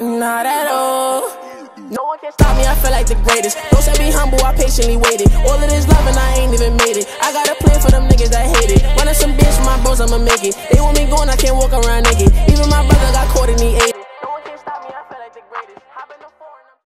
Not at all. No one can stop me, I feel like the greatest. Don't say be humble, I patiently waited. All of this love and I ain't even made it. I got a plan for them niggas that hate it. Running some bitch, my bros, I'ma make it. They want me going, I can't walk around it.